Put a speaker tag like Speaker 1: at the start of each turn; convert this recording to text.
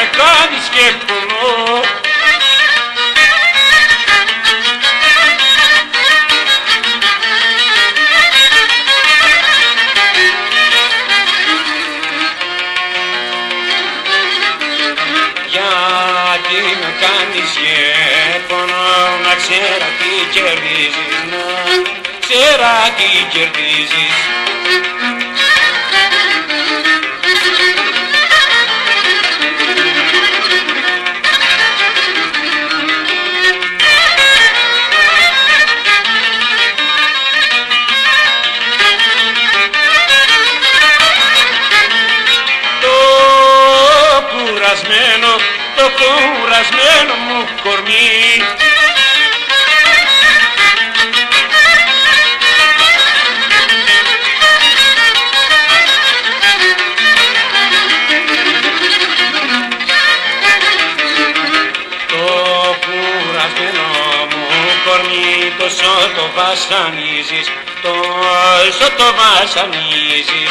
Speaker 1: με κάνεις και πονώ Γιατί με κάνεις και πονώ να ξέρα τι κερδίζεις να ξέρα τι κερδίζεις. Κουρασμένος, το κουρασμένο μου κορμί. Το κουρασμένο μου κορμί τόσο το βασανίζεις τόσο το βασανίζεις